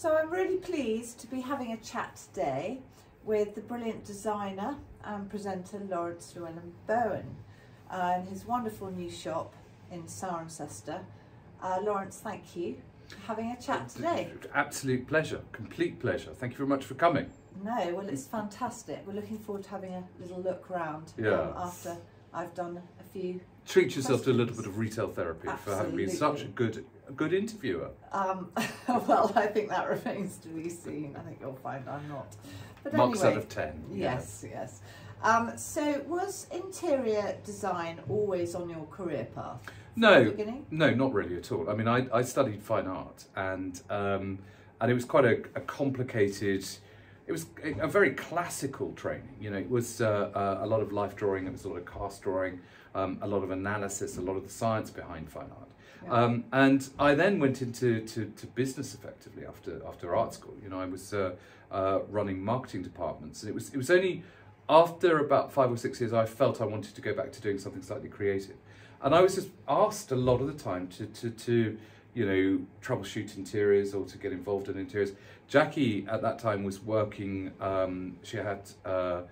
So I'm really pleased to be having a chat today with the brilliant designer and presenter Laurence Llewelyn Bowen uh, in his wonderful new shop in Cirencester. Uh, Laurence, thank you for having a chat today. Absolute pleasure, complete pleasure. Thank you very much for coming. No, well, it's fantastic. We're looking forward to having a little look round Yeah. um, after I've done a few. Treat yourself to a little bit of retail therapy for having been such a good, a good interviewer. Um, well, I think that remains to be seen. I think you'll find I'm not. But Marks anyway, out of ten. yeah. Yes, yes. Um, so, was interior design always on your career path? No. No, not really at all. I mean, I, I studied fine art, and um, and it was quite a, a complicated. It was a, a very classical training. You know, it was uh, uh, a lot of life drawing. It was a lot of cast drawing, um, a lot of analysis, a lot of the science behind fine art. Yeah. Um, and I then went into to, to business effectively after after art school. You know, I was uh, uh, running marketing departments, and it was it was only after about five or six years I felt I wanted to go back to doing something slightly creative, and I was just asked a lot of the time to to, to you know troubleshoot interiors or to get involved in interiors. Jackie at that time was working. Um, she had. Uh,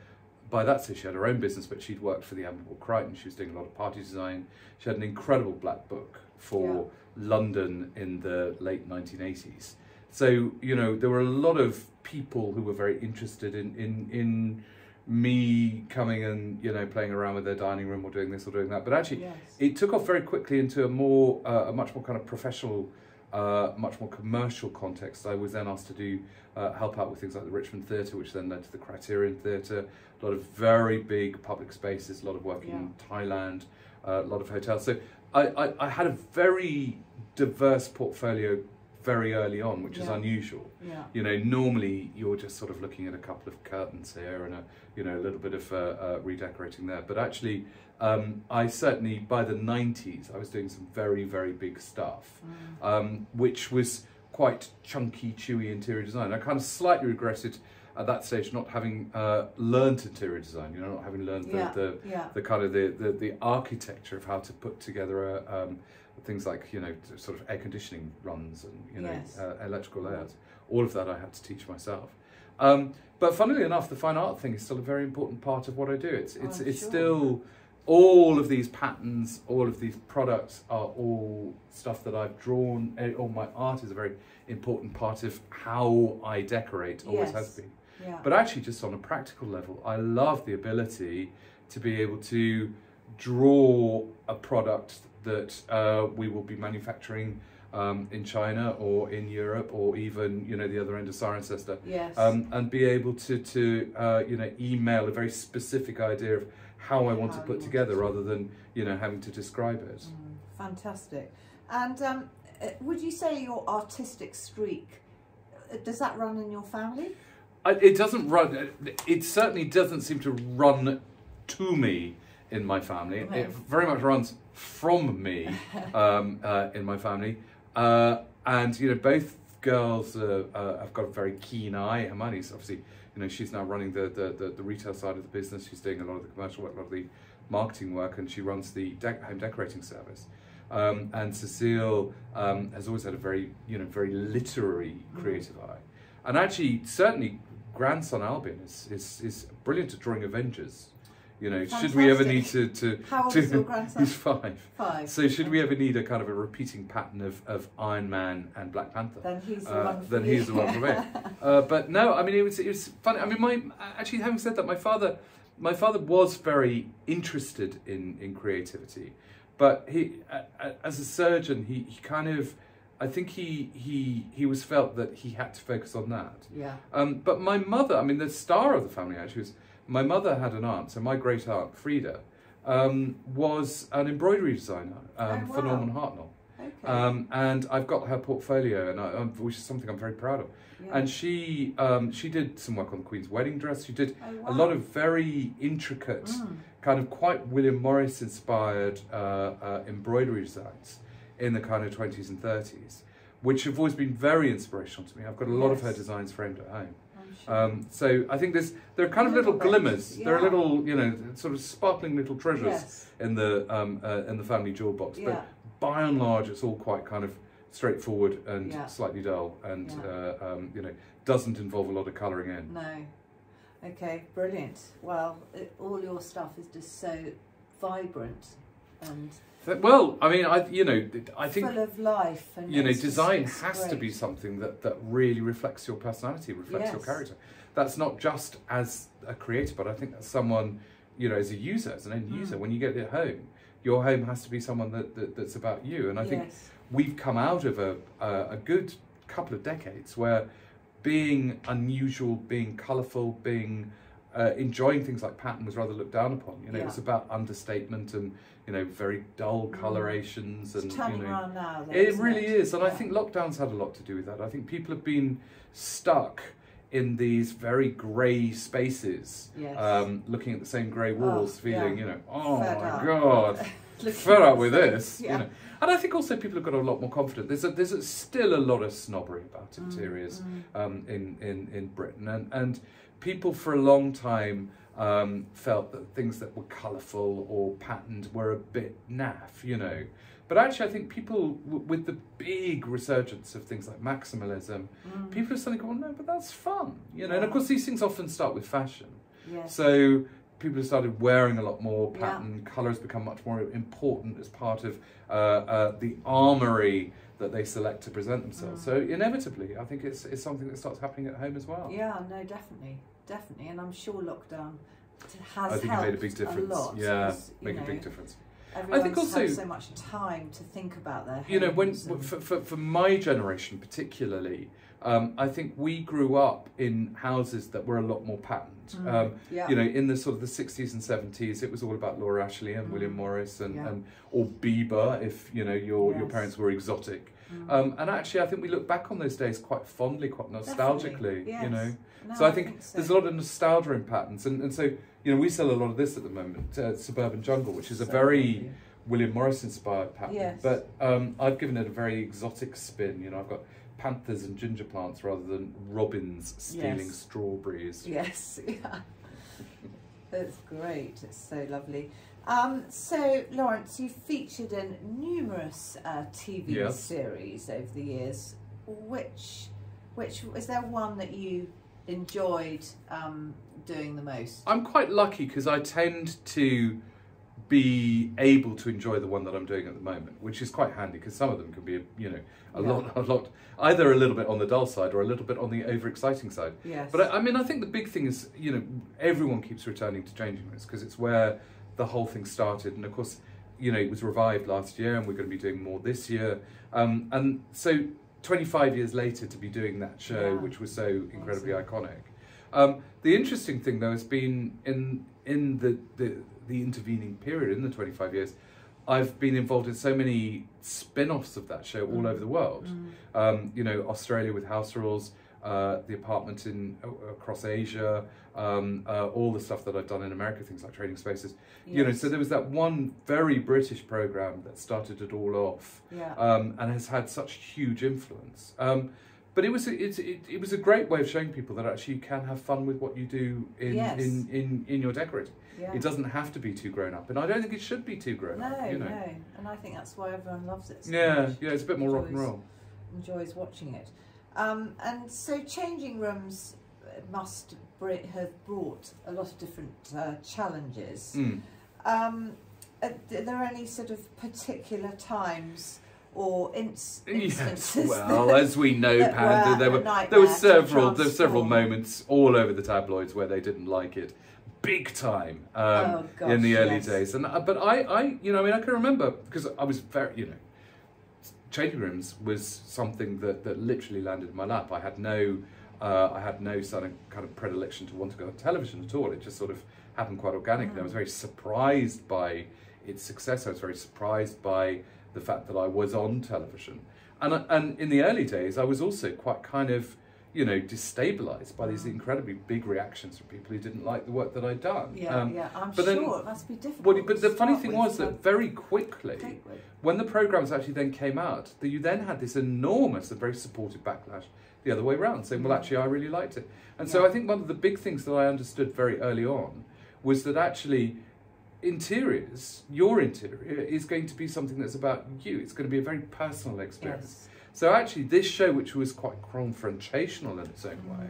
by that stage, she had her own business, but she'd worked for the Admirable Crichton. She was doing a lot of party design. She had an incredible black book for London in the late 1980s. So, you know, there were a lot of people who were very interested in, in, in me coming and, you know, playing around with their dining room or doing this or doing that. But actually, Yes. it took off very quickly into a more, uh, a much more kind of professional, uh, much more commercial context. I was then asked to do uh, help out with things like the Richmond Theatre, which then led to the Criterion Theatre. A lot of very big public spaces, a lot of work in Thailand, uh, a lot of hotels. So I, I, I had a very diverse portfolio very early on, which is unusual. Yeah. You know, normally you're just sort of looking at a couple of curtains here and a you know a little bit of uh, uh, redecorating there. But actually, um, I certainly by the '90s I was doing some very very big stuff, Mm. um, which was quite chunky, chewy interior design. I kind of slightly regretted at that stage not having uh, learnt interior design. You know, not having learned the, Yeah. the Yeah. the kind of the, the, the architecture of how to put together a, um, things like you know sort of air conditioning runs and you know Yes. uh, electrical layouts. All of that I had to teach myself. Um, but funnily enough, the fine art thing is still a very important part of what I do. It's it's I'm it's sure. still all of these patterns, all of these products are all stuff that I've drawn. eh, All my art is a very important part of how I decorate. Always Yes. has been. Yeah. But actually, just on a practical level, I love the ability to be able to draw a product that uh, we will be manufacturing um, in China or in Europe or even you know the other end of Cirencester, yes. um, and be able to to uh, you know email a very specific idea of how I want How to put together it. rather than you know having to describe it. Mm, fantastic. And um, uh, would you say your artistic streak uh, does that run in your family? It doesn't run. It certainly doesn't seem to run to me in my family. No. It very much runs from me um, uh, in my family. Uh, and you know, both girls uh, uh, have got a very keen eye. Hermione's obviously, you know, she's now running the, the, the, the retail side of the business. She's doing a lot of the commercial work, a lot of the marketing work, and she runs the dec- home decorating service. Um, and Cecile um, has always had a very, you know, very literary, creative eye. And actually, certainly, grandson Albion is, is, is brilliant at drawing Avengers. You know, should we ever need to, to, How old to is your grandson? he's five. Five. So should we ever need a kind of a repeating pattern of, of Iron Man and Black Panther? Then he's the uh, one for then you. he's the one for me. Uh, but no, I mean it was it was funny. I mean, my actually having said that, my father my father was very interested in in creativity, but he uh, as a surgeon he, he kind of I think he he he was felt that he had to focus on that. Yeah. Um, but my mother, I mean, the star of the family actually was my mother had an aunt, so my great aunt Frida um, was an embroidery designer um, Oh, for. Norman Hartnell. Okay. Um, and I've got her portfolio, and I, um, which is something I'm very proud of. yeah. And she um, she did some work on the Queen's wedding dress. She did Oh, a lot of very intricate, Mm. kind of quite William Morris inspired uh, uh, embroidery designs in the kind of 20s and 30s, which have always been very inspirational to me. I've got a lot of her designs framed at home. Sure. Um, so I think there's there are kind of little Little glimmers. There are yeah. little you know sort of sparkling little treasures yes. in the um, uh, in the family jewel box. Yeah. But by and large, it's all quite kind of straightforward and Yeah. slightly dull, and Yeah. uh, um, you know doesn't involve a lot of colouring in. No. Okay, brilliant. Well, it, all your stuff is just so vibrant and Well, I mean, I you know I think full of life. And you know design has to be something that that really reflects your personality, reflects your character. That's not just as a creator, but I think that's someone you know as a user, as an end user. Mm. When you get it home, your home has to be someone that, that that's about you. And I think yes. we've come out of a, a, a good couple of decades where being unusual, being colourful, being uh, enjoying things like pattern was rather looked down upon. You know, Yeah. it's about understatement and you know very dull Mm. colorations It's and you know. around now. Though, It really it? is, and I think lockdown's had a lot to do with that. I think people have been stuck in these very grey spaces, Yes. um, looking at the same grey walls, Oh, feeling, yeah. you know, oh Fed my up. god, fed up with this. Yeah. You know, and I think also people have got a lot more confident. There's a, there's a, still a lot of snobbery about Mm, interiors mm. um, in, in in Britain, and and people for a long time um, felt that things that were colourful or patterned were a bit naff, you know. But actually, I think people w- with the big resurgence of things like maximalism, Mm. people are suddenly going, no, but that's fun, you know. And of course, these things often start with fashion. Yes. So people have started wearing a lot more Yeah. pattern. Colour has become much more important as part of uh, uh, the armory that they select to present themselves. Mm. So inevitably, I think it's it's something that starts happening at home as well. Yeah, no, definitely, definitely, and I'm sure lockdown has I think it made a big difference. A lot. yeah, you make a big difference. I think also- so much time to think about their You know, when for, for, for my generation particularly, um, I think we grew up in houses that were a lot more patterned. Mm, Um, yeah. you know, in the sort of the sixties and seventies, it was all about Laura Ashley and Mm. William Morris and, Yeah. and or Biba, if you know your your parents were exotic. Mm. Um, and actually, I think we look back on those days quite fondly, quite nostalgically. Definitely, You know, No, so I think, so. there's a lot of nostalgia in patterns, and, and so you know we sell a lot of this at the moment, uh, Suburban Jungle, which is a very. William Morris inspired pattern. Yes. But um, I've given it a very exotic spin. You know, I've got panthers and ginger plants rather than robins stealing Yes. strawberries. Yes, yeah. That's great. It's so lovely. Um, so, Laurence, you've featured in numerous uh, TV Yes. series over the years. Which, which is there one that you enjoyed um, doing the most? I'm quite lucky because I tend to be able to enjoy the one that I'm doing at the moment, which is quite handy because some of them can be, you know, a Yeah. lot, a lot, either a little bit on the dull side or a little bit on the overexciting side. Yes. But I, I mean, I think the big thing is, you know, everyone keeps returning to changing rooms because it's where the whole thing started, and of course, you know, it was revived last year, and we're going to be doing more this year. Um, and so, 25 years later, to be doing that show, Yeah. which was so incredibly Awesome. iconic. Um, the interesting thing, though, has been in in the, the the intervening period in the 25 years. I've been involved in so many spin-offs of that show all Mm. over the world Mm. um, you know, Australia with house rules, uh, the apartment in uh, across Asia, um, uh, all the stuff that I've done in America, things like trading spaces. You know, so there was that one very British program that started it all off, yeah. um, and has had such huge influence. But it was a, it, it, it was a great way of showing people that actually you can have fun with what you do in Yes. in, in, in your decorating. yeah. It doesn't have to be too grown up, and I don't think it should be too grown no, up. You know. no, and I think that's why everyone loves it. So Yeah, much. yeah, it's a bit more rock and Enjoys- roll. enjoys watching it. Um, and so changing rooms must have brought a lot of different uh, challenges. Mm. Um, are there any sort of particular times or ins- Yes, well, as we know, Panda, were there were there were several there were several moments all over the tabloids where they didn't like it, big time um, Oh, gosh, in the early yes. days. And uh, but I, I, you know, I mean, I can remember because I was very, you know, changing rooms was something that that literally landed in my lap. I had no. Uh, I had no sort of kind of predilection to want to go on television at all. It just sort of happened quite organically. I was Mm. very surprised by its success. I was very surprised by the fact that I was on television. And, and in the early days, I was also quite kind of, you know, destabilized by these Mm. incredibly big reactions from people who didn't like the work that I'd done. Yeah, Um, yeah. I'm but sure then- it must be difficult. well, but the funny thing was that very quickly, when the programs actually then came out, that you then had this enormous and very supportive backlash the other way around, saying, "Well, Mm. actually, I really liked it." And so I think one of the big things that I understood very early on was that actually interiors, your interior, is going to be something that's about you. It's going to be a very personal experience. Yes. So actually, this show, which was quite confrontational in its own way,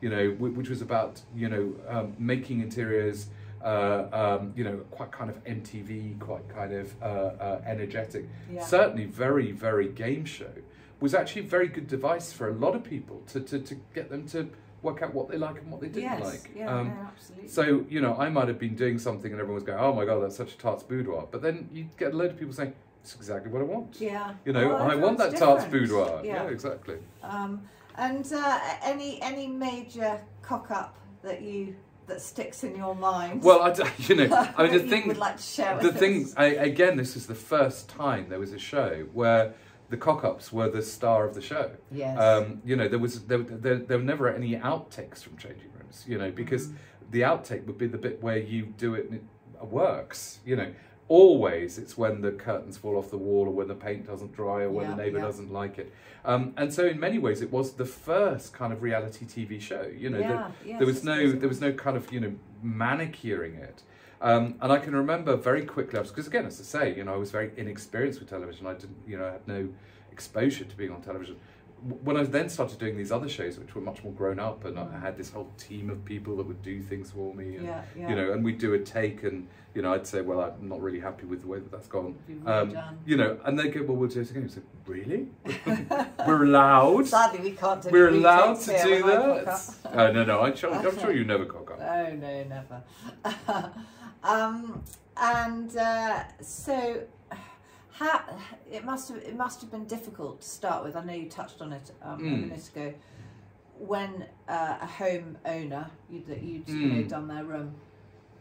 you know, which was about you know um, making interiors. Uh, um, you know, quite kind of MTV, quite kind of uh, uh, energetic. Yeah. Certainly, very, very game show was actually a very good device for a lot of people to, to, to get them to work out what they like and what they didn't yes. like. Yeah, Um, no, absolutely. so, you know, I might have been doing something and everyone was going, oh my God, that's such a tart's boudoir. But then you get a load of people saying, it's exactly what I want. yeah. You know, Well, I want that everyone's tart's boudoir. Yeah. Yeah, exactly. Um, and uh, any any major cock up that you that sticks in your mind? Well, I, you know, I mean, the thing, would like to share the thing. I, again, this is the first time there was a show where the cock-ups were the star of the show. Yes. Um, you know, there was there, there, there were never any outtakes from changing rooms. You know, because Mm. the outtake would be the bit where you do it and it works. You know, always it's when the curtains fall off the wall or when the paint doesn't dry or when Yeah, the neighbour yeah. doesn't like it. Um, and so, in many ways, it was the first kind of reality TV show. You know, yeah, the, yes, there was no there was no kind of you know manicuring it. Um, and I can remember very quickly because again, as I say, you know, I was very inexperienced with television. I didn't, you know, I had no exposure to being on television. When I then started doing these other shows, which were much more grown up, and I had this whole team of people that would do things for me, and, Yeah, yeah. you know, and we'd do a take, and you know, I'd say, well, I'm not really happy with the way that that's gone. Um, you know, and they go, well, we'll do it again. I said, really? We're allowed. Sadly, we can't do We're allowed to do that. Oh no, no, I'm sure, I'm sure you never cock up. No, no, never. um, and uh, so, how, it must have it must have been difficult to start with. I know you touched on it um, a Mm. minute ago. When uh, a home owner you, that you'd you know Mm. done their room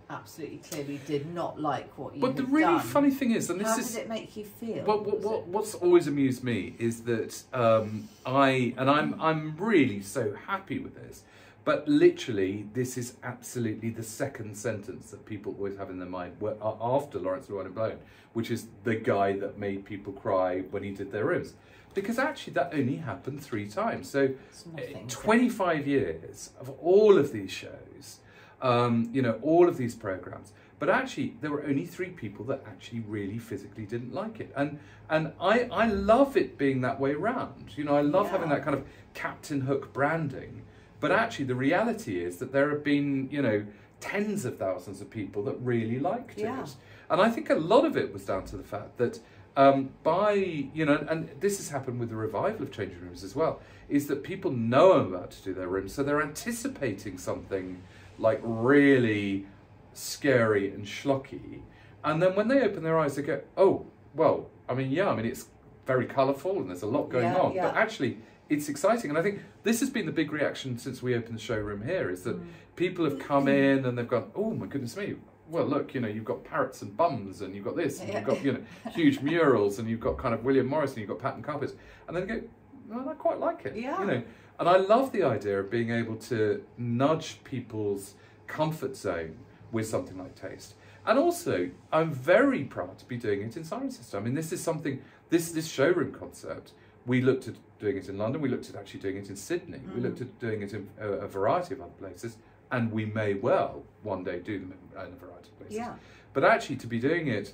absolutely clearly did not like what you But the really done. funny thing is, and this how is did it make you feel? Well, what, what, what's always amused me is that um, I and I'm I'm really so happy with this, but literally this is absolutely the second sentence that people always have in their mind after Laurence Llewelyn Bowen, which is the guy that made people cry when he did their rooms, because actually that only happened three times. So nothing. 25 years of all of these shows, um, you know, all of these programs. But actually, there were only three people that actually really physically didn't like it, and and I I love it being that way round. You know, I love having that kind of Captain Hook branding. But actually, the reality is that there have been you know tens of thousands of people that really liked Yeah. it, and I think a lot of it was down to the fact that um, by you know, and this has happened with the revival of changing rooms as well, is that people know I'm about to do their rooms, so they're anticipating something like really scary and schlocky, and then when they open their eyes, they go, "Oh, well, I mean, yeah, I mean, it's very colourful and there's a lot going Yeah, on, yeah. but actually." It's exciting, and I think this has been the big reaction since we opened the showroom here. Is that Mm. people have come in and they've gone, "Oh my goodness me! Well, look, you know, you've got parrots and bums, and you've got this, and Yeah. you've got you know huge murals, and you've got kind of William Morris, and you've got pattern carpets, and then they go, well, I quite like it, Yeah. you know, and I love the idea of being able to nudge people's comfort zone with something like taste, and also I'm very proud to be doing it in Cirencester. I mean, this is something this this showroom concept. We looked at doing it in London. We looked at actually doing it in Sydney. We Mm. looked at doing it in a, a variety of other places, and we may well one day do them in, in a variety of places. yeah. But actually, to be doing it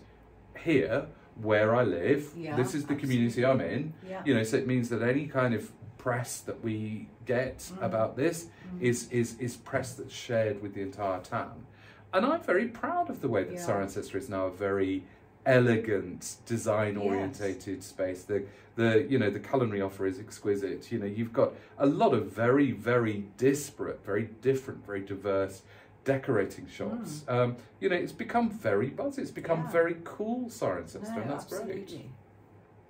here, where I live, Yeah, this is the community I'm in. Yeah. You know, so it means that any kind of press that we get Mm. about this Mm. is is is press that's shared with the entire town. And I'm very proud of the way that Yeah. Cirencester is now a very elegant, design orientated space. The the you know the culinary offer is exquisite. You know you've got a lot of very very disparate, very different, very diverse decorating shops. Um, you know it's become very buzzy. It's become Mm. Yeah. very cool Cirencester, No, and that's absolutely. great.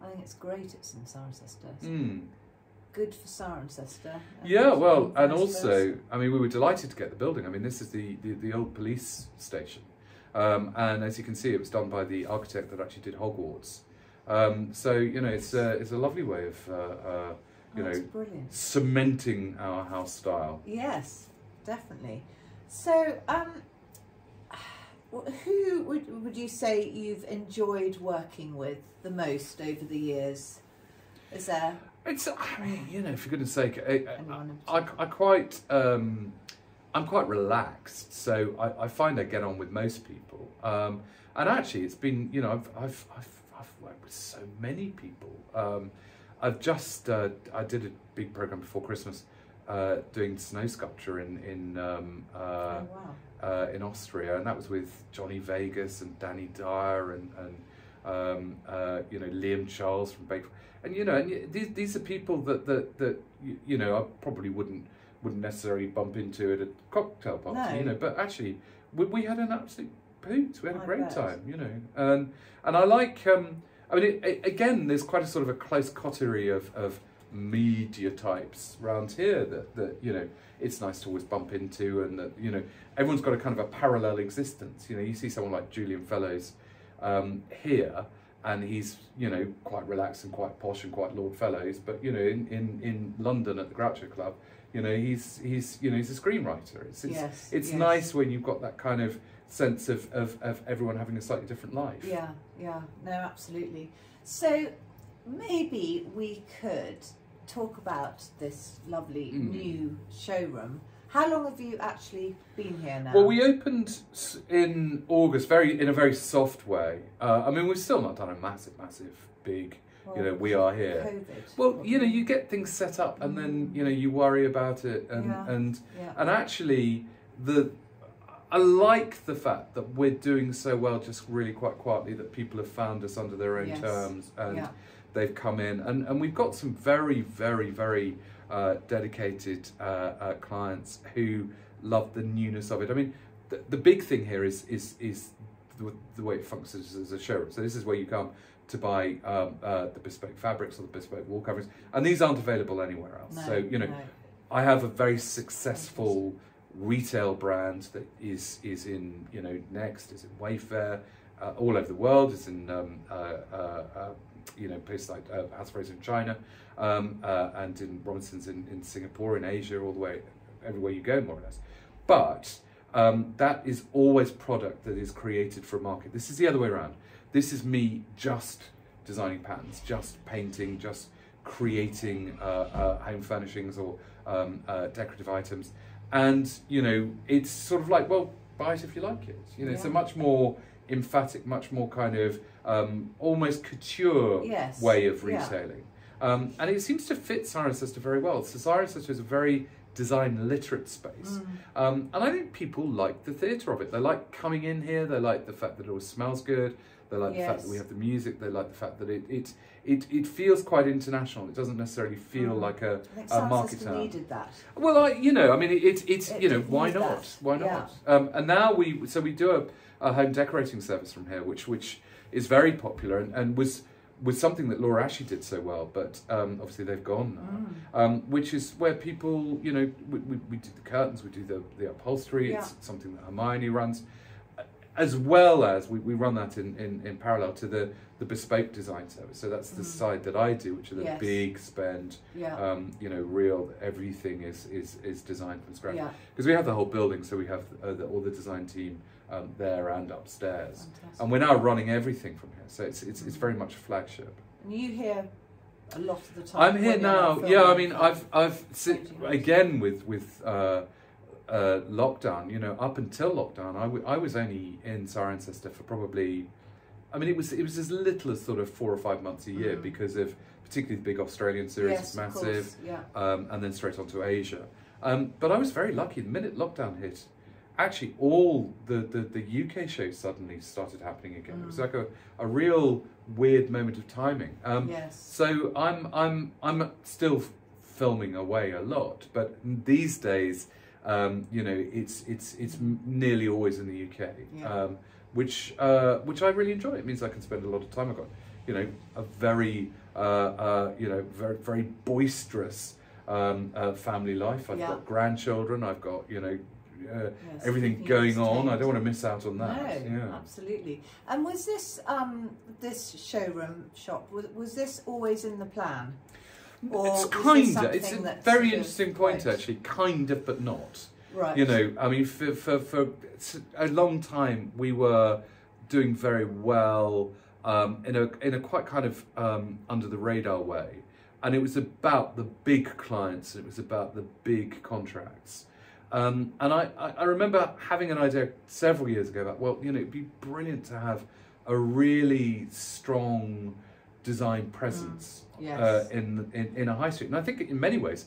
I think it's great it's in Cirencester. Mm. good for Cirencester. Yeah, well, and also. I mean, we were delighted to get the building. I mean, this is the, the, the old police station. Um, and as you can see, it was done by the architect that actually did Hogwarts. Um, so, you know, it's, uh, it's a lovely way of, uh, uh, you Oh, know, cementing our house style. Yes, definitely. So, um, who would would you say you've enjoyed working with the most over the years? Is there It's, I mean, you know, for goodness sake, I, in I. I quite, um, I'm quite relaxed, so I, I find I get on with most people. Um, and actually, it's been, you know, I've, I've, I've, I've worked with so many people. Um, I've just uh, I did a big program before Christmas, uh, doing snow sculpture in in um, uh, oh, wow. uh, in Austria, and that was with Johnny Vegas and Danny Dyer and and um, uh, you know Liam Charles from Baker, and you know and these these are people that that that you, you know I probably wouldn't wouldn't necessarily bump into at a cocktail party, No. you know, but actually we, we had an absolute hoot, we had a great bet. time, you know, and and I like um, I mean it, it- again there's quite a sort of a close coterie of of media types around here that that you know it's nice to always bump into and that you know everyone's got a kind of a parallel existence you know you see someone like julian fellowes um, here and he's you know quite relaxed and quite posh and quite lord fellowes but you know in, in, in london at the groucho club you know he's he's you know he's a screenwriter it's it's, yes. it's yes. nice when you've got that kind of sense of, of, of everyone having a slightly different life Yeah, yeah, no, absolutely. So maybe we could talk about this lovely Mm. new showroom. How long have you actually been here now? Well, we opened in August, very in a very soft way. Uh, I mean, we've still not done a massive, massive, big. Well, you know, we are here. COVID. Well, you know, you get things set up, and then you know you worry about it, and Yeah. and Yeah. and actually, the I like the fact that we're doing so well, just really quite quietly, that people have found us under their own Yes. terms, and yeah. they've come in, and and we've got some very, very, very uh, dedicated uh, uh, clients who love the newness of it. I mean, the, the big thing here is is is the, the way it functions as a showroom. So this is where you come to buy um, uh, the bespoke fabrics or the bespoke wall coverings, and these aren't available anywhere else. No, so you know, no. I have a very successful retail brand that is is in you know Next, is in Wayfair, uh, all over the world. Is in um, uh, uh, uh, you know places like uh, Fraser in China, um, uh, and in Robinsons in, in Singapore, in Asia, all the way everywhere you go, more or less. But um, that is always product that is created for a market. This is the other way around. This is me just designing patterns, just painting, just creating uh, uh, home furnishings or um, uh, decorative items. And, you know, it's sort of like, well, buy it if you like it. You know, it's a much more emphatic, much more kind of um, almost couture Yes. way of Yeah. retailing. Um, and it seems to fit Cirencester very well. So Cirencester is a very design literate space. Mm. Um, and I think people like the theatre of it. They like coming in here. They like the fact that it always smells good. They like the fact that we have the music. They like the fact that it it it, it feels quite international. It doesn't necessarily feel Mm. like a, a market town. needed that. Well, I, you know, I mean, it, it, it's It you know, why not? that. Why Yeah. not? Um, and now we so we do a, a home decorating service from here, which which is very popular and, and was was something that Laura Ashley did so well, but um, obviously they've gone now. Mm. Um, which is where people, you know, we, we, we do the curtains, we do the, the upholstery, it's something that Hermione runs, as well as we, we run that in, in, in parallel to the, the bespoke design service. So that's the Mm. side that I do, which are the Yes. big spend, Yeah. um, you know, real, everything is, is, is designed from scratch. yeah. Because we have the whole building, so we have uh, the, all the design team um, there and upstairs. Fantastic. And we're now running everything from here, so it's, it's, it's very much a flagship. And you here a lot of the time. I'm here when you're not now. Yeah, I mean, I've I've again with with uh, uh, lockdown. You know, up until lockdown, I, w- I was only in Cirencester for probably. I mean, it was it was as little as sort of four or five months a year Mm. because of particularly the big Australian series yes, massive, Yeah. um, and then straight on to Asia. Um, but I was very lucky. The minute lockdown hit, actually all the, the, the UK shows suddenly started happening again. It was Mm. like a, a real weird moment of timing. Um, yes. so I'm I'm I'm still filming away a lot, but these days, um, you know, it's it's it's nearly always in the UK, Yeah. um, which uh, which I really enjoy. It means I can spend a lot of time. I've got, you know, a very uh, uh, you know very very boisterous um, uh, family life. I've Yeah. got grandchildren. I've got you know. Uh, yes. everything going on. I don't want to miss out on that. No, yeah. absolutely. And was this um, this showroom shop was, was this always in the plan? It's kind of. It's a very interesting point, right. actually. Kind of, but not. Right. You know, I mean, for, for, for a long time, we were doing very well um, in a in a quite kind of um, under the radar way, and it was about the big clients. It was about the big contracts. Um, and I, I, I remember having an idea several years ago about, well, you know, it'd be brilliant to have a really strong design presence Yes. uh, in, in in a high street. And I think in many ways,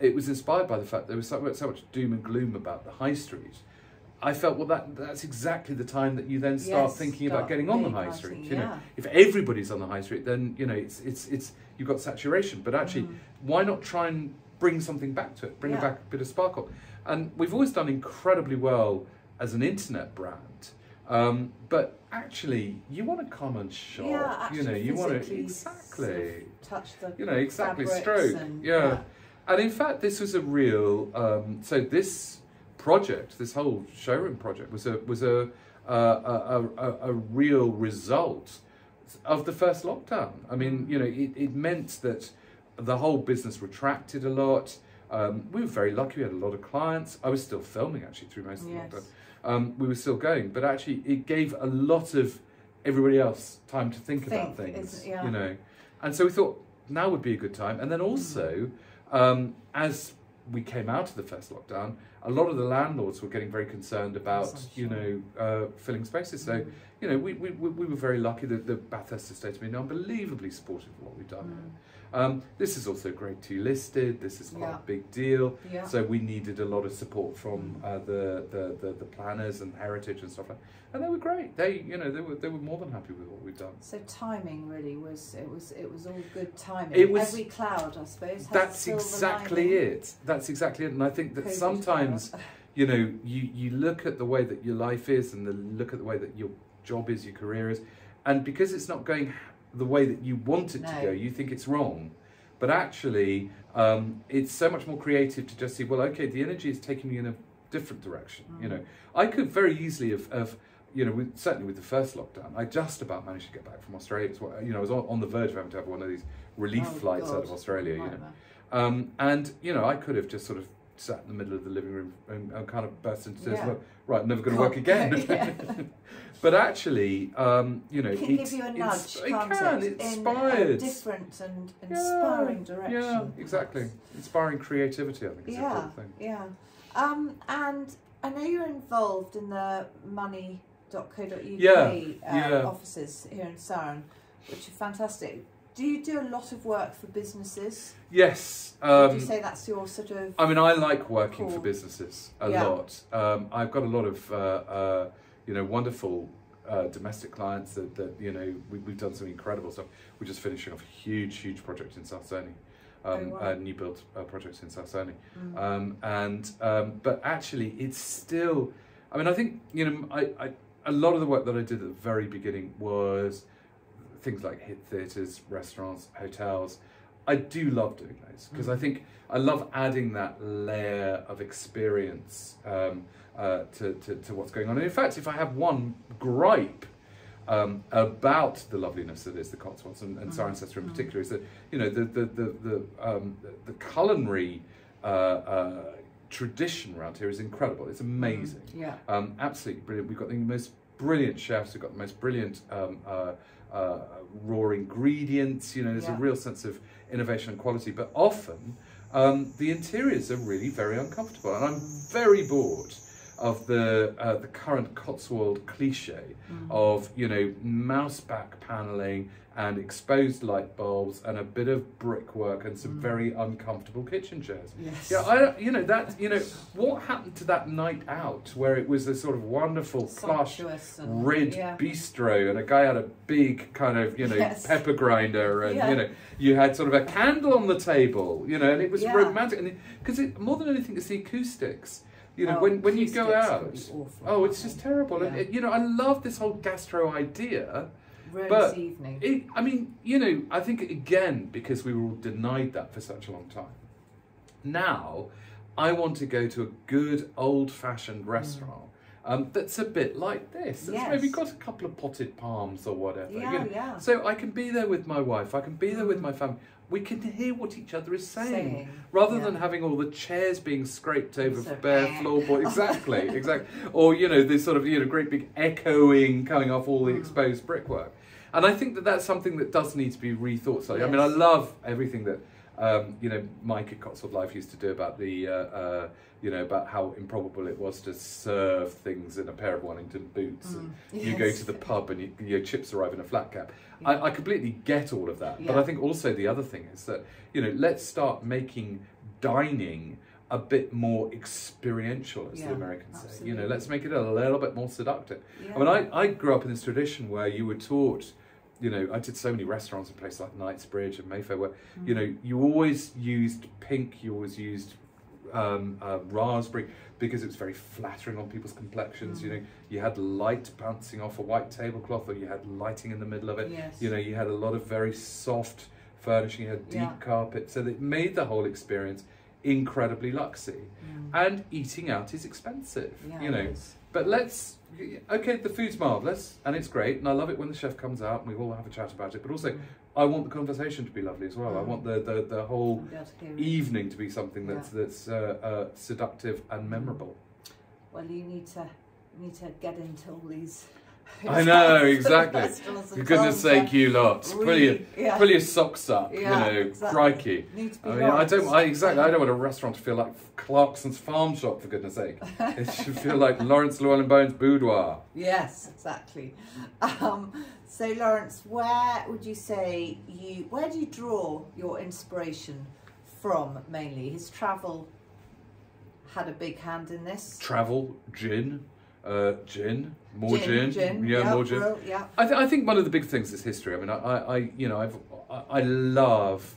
it was inspired by the fact there was so, so much doom and gloom about the high street. I felt well that that's exactly the time that you then start Yes, thinking start about getting on the high street. You know, if everybody's on the high street, then you know it's it's it's you've got saturation. But actually, Mm. why not try and bring something back to it? Bring Yeah. back a bit of sparkle. And we've always done incredibly well as an internet brand. Um, but actually, you want to come and shop. Yeah, actually you know, you want to exactly. touch the You know, exactly. Stroke. and- yeah. And in fact, this was a real. Um, so this project, this whole showroom project, was a was a a, a, a, a real result of the first lockdown. I mean, you know, it, it meant that the whole business retracted a lot. Um, we were very lucky. We had a lot of clients. I was still filming actually through most of the lockdown. Um, we were still going, but actually, it gave a lot of everybody else time to think, about things. yeah. You know, and so we thought now would be a good time. And then also, um, as we came out of the first lockdown, a lot of the landlords were getting very concerned about, Yes, I'm you know, uh, filling spaces. So, Mm. you know, we, we, we we were very lucky that the Bathurst estate has been unbelievably supportive of what we've done. Mm. Um, this is also grade two listed. This is quite Yeah. a big deal. Yeah. So we needed a lot of support from uh, the, the, the the planners and heritage and stuff like. And they were great. They you know they were they were more than happy with what we've done. So timing really was it was it was all good timing. It was- every cloud, I suppose. That's exactly it. That's exactly it. And I think that COVID sometimes you know you you look at the way that your life is and the look at the way that your job is, your career is, and because it's not going the way that you want it to go, you think it's wrong. But actually, um, it's so much more creative to just see, well, okay, the energy is taking me in a different direction. You Mm. know, I could very easily have, have you know, with, certainly with the first lockdown, I just about managed to get back from Australia. It's what, you know, I was on, on the verge of having to have one of these relief Oh, flights out of Australia. You know, um, and you know, I could have just sort of sat in the middle of the living room and, and kind of burst into tears. Yeah. Well, right, never going to work again. yeah. but actually, um, you know, It can give you a nudge, it can. it? It In a different and inspiring direction. Yeah, exactly. Inspiring creativity, I think, is a Yeah, good thing. yeah. Um, and I know you're involved in the money.co.uk Yeah, yeah. offices here in Ciren, which are fantastic. Do you do a lot of work for businesses? Yes. Would Um, you say that's your sort of I mean, I like working for businesses a Yeah. lot. Um, I've got a lot of, uh, uh, you know, wonderful uh, domestic clients that, that you know, we, we've done some incredible stuff. We're just finishing off a huge, huge project in South Cerney, um, Oh, wow. uh, new build uh, projects in South Cerney. Mm. Um, and um, but actually, it's still. I mean, I think you know, I, I a lot of the work that I did at the very beginning was things like hit theatres, restaurants, hotels. I do love doing those because I Mm. think I love adding that layer of experience um, uh, to, to, to what's going on. And in fact, if I have one gripe um, about the loveliness that is the Cotswolds and, and Mm. Cirencester in Mm. particular, is that you know the the the the, um, the culinary uh, uh, tradition around here is incredible. It's amazing. Yeah. Um, absolutely brilliant. We've got the most brilliant chefs. We've got the most brilliant um, uh, uh, raw ingredients. You know, there's Yeah. a real sense of innovation and quality. But often, um, the interiors are really very uncomfortable, and I'm very bored of the uh, the current Cotswold cliche Mm. of you know mouse back paneling and exposed light bulbs and a bit of brickwork and some Mm. very uncomfortable kitchen chairs. Yes. Yeah, I you know that you know what happened to that night out where it was a sort of wonderful plush and- red yeah. bistro and a guy had a big kind of you know Yes. pepper grinder and Yeah. you know you had sort of a candle on the table you know and it was Yeah. romantic and because it, more than anything it's the acoustics you know Oh, when when you go out can be awful, oh it's just terrible and it, you know I love this whole gastro idea Rose but evening. it, I mean, you know, I think again because we were all denied that for such a long time. Now, I want to go to a good old-fashioned restaurant um, that's a bit like this. That's Yes. maybe got a couple of potted palms or whatever. you yeah, know. yeah. So I can be there with my wife. I can be there with Mm. my family. We can hear what each other is saying, Saying, rather yeah. than having all the chairs being scraped over So, bare floorboard. Exactly, exactly. Or you know, this sort of you know great big echoing coming off all the Mm. exposed brickwork. And I think that that's something that does need to be rethought. So I mean, I love everything that um, you know, Mike at Cotswold Life used to do about the, uh, uh, you know, about how improbable it was to serve things in a pair of Wellington boots. And Mm, you go to the pub and you, your chips arrive in a flat cap. Yeah. I, I completely get all of that. But I think also the other thing is that, you know, let's start making dining a bit more experiential, as Yeah, the Americans say. You know, let's make it a little bit more seductive. Yeah. I mean, I, I grew up in this tradition where you were taught, you know, I did so many restaurants in places like Knightsbridge and Mayfair where, you Mm. know, you always used pink, you always used um, uh, raspberry because it was very flattering on people's complexions. You Mm. know, you had light bouncing off a white tablecloth or you had lighting in the middle of it. Yes. You know, you had a lot of very soft furnishing, you had deep Yeah. carpet. So it made the whole experience incredibly luxy. Mm. And eating out is expensive, Yeah, you know. But let's, okay, the food's marvellous and it's great, and I love it when the chef comes out and we all have a chat about it. But also, Mm. I want the conversation to be lovely as well. I Mm. want the, the, the whole I'll be able to evening to be something Yeah. that's that's uh, uh, seductive and memorable. Well, you need to you need to get into all these. I know, exactly. For goodness sake, you lot, to pull your, really- yeah, pull your socks up, Yeah, you know, exactly. crikey. need to be I mean, I don't, I, exactly, I don't want a restaurant to feel like Clarkson's Farm Shop, for goodness sake. It should feel like Laurence Llewelyn Bowen's boudoir. Yes, exactly. Um, so, Laurence, where would you say you? Where do you draw your inspiration from mainly? His travel had a big hand in this. Travel, gin, uh, gin, more gin, gin, yeah, more gin. real- yeah. I, th- I think one of the big things is history. I mean, I, I, you know, I've, I, I love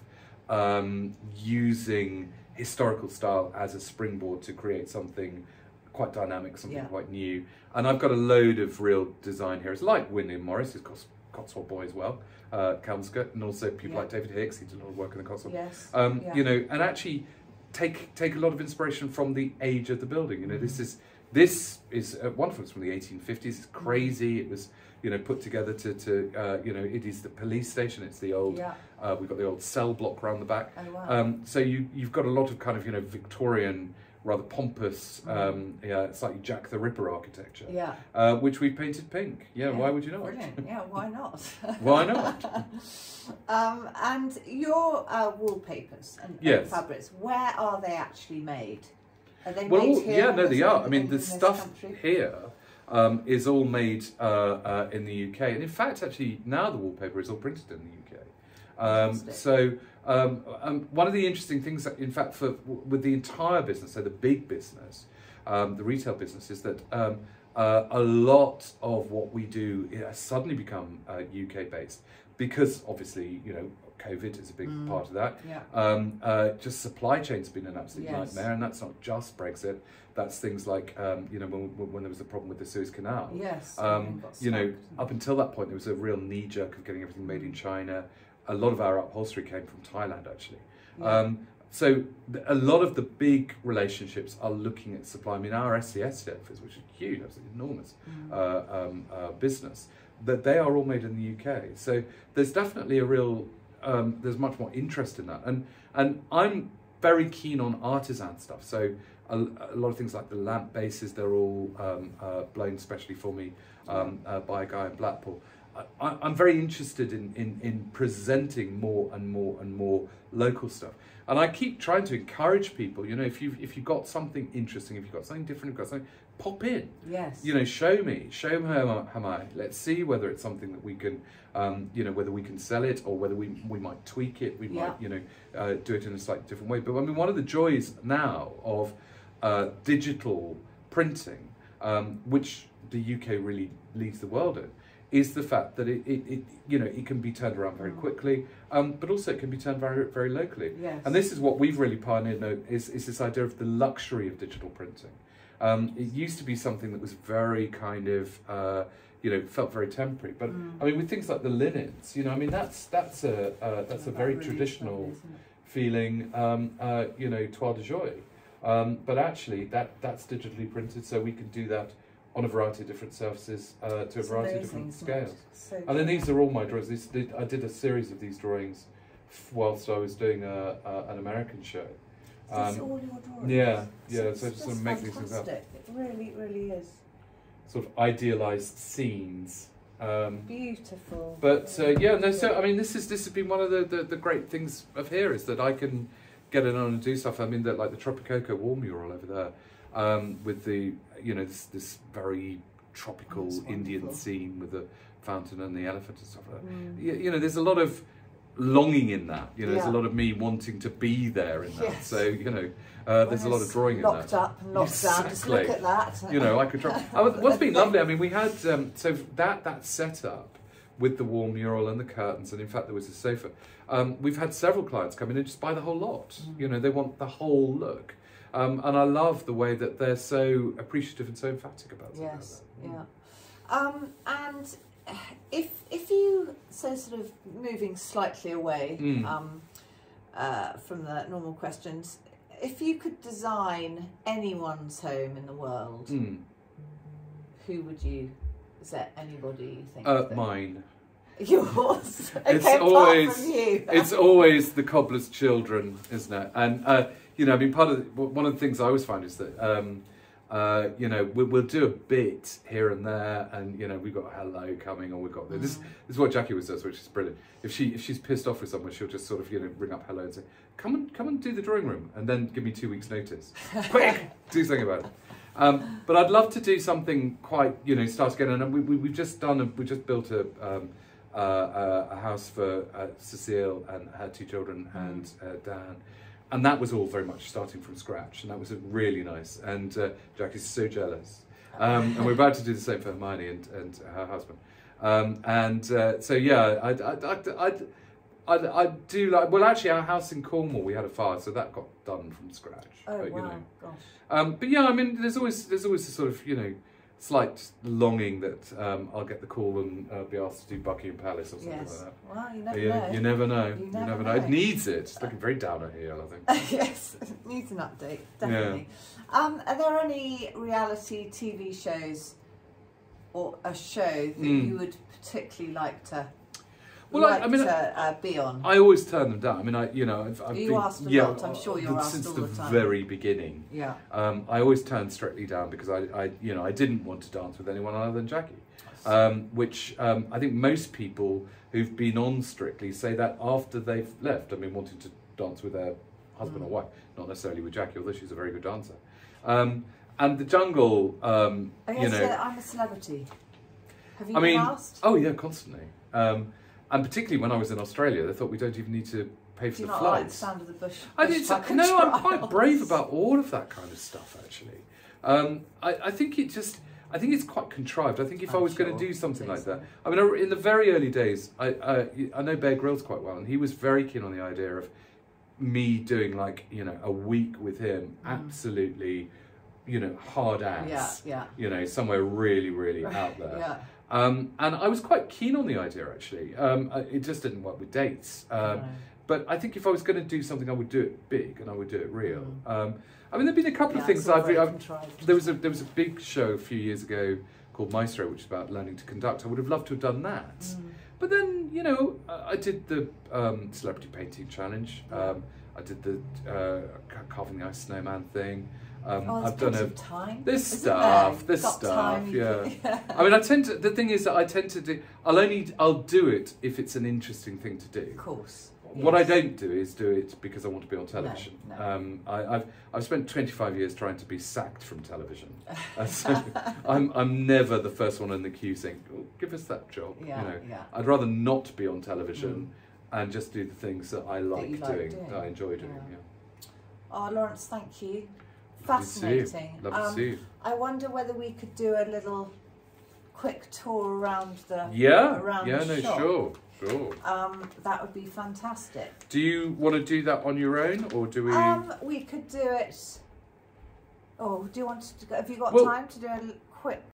um, using historical style as a springboard to create something quite dynamic, something Yeah. quite new. And I've got a load of real design heroes, like William Morris, who's got Cotswold boy as well, uh, and also people Yeah. like David Hicks, he did a lot of work in the Cotswold. Yes. Um, yeah. You know, and actually take take a lot of inspiration from the age of the building. You know, this Mm. is this is uh, wonderful. It's from the 1850s. It's Mm. crazy. It was you know put together to to uh, you know it is the police station. It's the old. Yeah. Uh, we've got the old cell block around the back. Oh wow. Um, so you you've got a lot of kind of you know Victorian, rather pompous, um, yeah, slightly Jack the Ripper architecture, yeah. uh, which we painted pink. Yeah, why would you not? Brilliant. Yeah. Why not? Why not? um, and your uh, wallpapers and, and Yes. fabrics, where are they actually made? Are they Well, made all- here? yeah, no, they are. I mean, the stuff country? here um, is all made uh, uh, in the UK, and in fact, actually, now the wallpaper is all printed in the UK. Um, so, um, um, one of the interesting things, that, in fact, for with the entire business, so the big business, um, the retail business, is that um, uh, a lot of what we do has suddenly become uh, UK based because, obviously, you know, COVID is a big Mm. part of that. Yeah. Um, uh, just supply chain's been an absolute Yes. nightmare, and that's not just Brexit. That's things like um, you know when, when there was a problem with the Suez Canal. Yes. Um, you know, up until that point, there was a real knee jerk of getting everything made in China. A lot of our upholstery came from Thailand, actually. Yeah. Um, so a lot of the big relationships are looking at supply. I mean, our SCS outfits, which is huge, absolutely enormous Mm. uh, um, uh, business, that they are all made in the UK. So there's definitely a real, um, there's much more interest in that. And and I'm very keen on artisan stuff. So a, a lot of things like the lamp bases, they're all um, uh, blown specially for me um, uh, by a guy in Blackpool. I, I'm very interested in, in, in presenting more and more and more local stuff. And I keep trying to encourage people, you know, if you've, if you've got something interesting, if you've got something different, if you've got something, pop in yes. you know, show me, show me how, how I. Let's see whether it's something that we can, um, you know, whether we can sell it or whether we we might tweak it. We Yeah. might, you know, uh, do it in a slightly different way. But I mean, one of the joys now of uh, digital printing, um, which the UK really leads the world in, is the fact that it, it, it you know, it can be turned around very Mm. quickly, um, but also it can be turned very very locally. Yes. And this is what we've really pioneered now, is, is this idea of the luxury of digital printing. Um, it used to be something that was very kind of, uh, you know, felt very temporary. But Mm. I mean, with things like the linens, you know, I mean, that's that's a uh, that's a That very really traditional feeling, um, uh, you know, toile de Jouy. Um, but actually, that that's digitally printed, so we can do that on a variety of different surfaces uh, to a variety of different scales. So And then these are all my drawings. Did- I did a series of these drawings f- whilst I was doing a, a, an American show. Um, all your drawings? yeah, yeah, it's so just sort of make these things up. It really, really is. Sort of idealized scenes Um, Beautiful. but uh, yeah, no. So I mean, this is this has been one of the, the, the great things of here is that I can get in on and do stuff. I mean, that like the Tropicoco wall mural over there, um, with the you know this this very tropical That's Indian scene with the fountain and the elephant and stuff like that. Mm. You, you know, there's a lot of longing in that. You know, there's a lot of me wanting to be there in that. Yes. So you know, uh, there's a lot of drawing in that. locked up and locked down. Just Exactly. look at that. you know, I could. Oh, what's been lovely? I mean, we had um, so that that setup with the wall mural and the curtains, and in fact, there was a sofa. Um, we've had several clients come in and just buy the whole lot. Mm. You know, they want the whole look, um, and I love the way that they're so appreciative and so emphatic about something Yes, like that. yeah. Um, and if if you so sort of moving slightly away Mm. um, uh, from the normal questions, if you could design anyone's home in the world, Mm. who would you? Is there anybody you think? Uh, mine. Yours. Okay, It's always- you. it's always the cobbler's children, isn't it? And uh, you know, I mean, part of the, one of the things I always find is that um, uh, you know we, we'll do a bit here and there, and you know we've got hello coming, or we've got this. Mm. This is what Jackie always does, which is brilliant. If she if she's pissed off with someone, she'll just sort of you know ring up hello and say, "Come and come and do the drawing room," and then give me two weeks' notice. Quick, do something about it. Um, but I'd love to do something quite you know start again, and we, we we've just done a, we just built a. Um, uh, a, a house for uh, Cecile and her two children Mm. and uh, Dan, and that was all very much starting from scratch, and that was really nice. And uh, Jackie's so jealous, um, and we're about to do the same for Hermione and, and her husband. Um, and uh, so yeah, I'd, I'd, I'd, I'd, I'd do like well, actually, our house in Cornwall we had a fire, so that got done from scratch. Oh but, wow, you know, gosh. um, but yeah, I mean, there's always there's always a sort of you know slight longing that um, I'll get the call and uh, be asked to do Buckingham Palace or something Yes. like Well, you that. never you, know. you never know. You You never never know. know. It needs it. It's looking very downer here, I think. yes, it needs an update, definitely. Um, are there any reality TV shows or a show that Mm. you would particularly like to Well, I- like I mean, to uh, be on? I always turn them down. I mean, I you know I've, I've You been, asked a yeah, lot, I'm sure you're uh, asked since all the, the time. very beginning. yeah. Um, I always turned strictly down because I, I you know I didn't want to dance with anyone other than Jackie. um, which um, I think most people who've been on Strictly say that after they've left. I mean, wanting to dance with their husband or Mm. wife, not necessarily with Jackie, although she's a very good dancer. Um, and the jungle, um, you know, uh, I'm a celebrity. Have you I been mean, asked? oh yeah, constantly. Um, and particularly when I was in Australia, they thought we don't even need to pay for you the not like the flights. sound of the bush? I think tucker no, I'm quite brave about all of that kind of stuff. Actually, um, I, I think it just, I think it's quite contrived. I think if I I'm was going to do something like that, I mean, I- in the very early days, I, I, I know Bear Grylls quite well, and he was very keen on the idea of me doing like you know a week with him, Mm. absolutely, you know, hard ass. Yeah, yeah. You know, somewhere really, really out there. Yeah. Um, and I was quite keen on the idea actually. Um, it just didn't work with dates. Um, No. but I think if I was going to do something, I would do it big and I would do it real. Mm. Um, I mean, there've been a couple Yeah, of things I've, I've contrived. there was a there was a big show a few years ago called Maestro, which is about learning to conduct. I would have loved to have done that. Mm. But then, you know, I did the um, celebrity painting challenge. Um, I did the uh, carving the ice snowman thing. Um, Oh, I've done a time. there's isn't stuff, there? Got stuff, you yeah. I mean, I tend to. The thing is that I tend to do. I'll only. I'll do it if it's an interesting thing to do. Of course. What I don't do is do it because I want to be on television. no. Um, I, I've I've spent 25 years trying to be sacked from television. Uh, so I'm I'm never the first one in the queue saying, oh, "Give us that job." Yeah, You know, yeah. I'd rather not be on television and just do the things that I like, you like doing, doing. that I enjoy doing. Yeah. Yeah. Oh, Laurence, thank you. Lovely to see you. Fascinating. Love to Um, see. I wonder whether we could do a little quick tour around the Yeah. around Yeah. the No. shop. Sure. Sure. Um, that would be fantastic. Do you want to do that on your own, or do we? Um, we could do it. Oh, do you want to go? Have you got Well- time to do a quick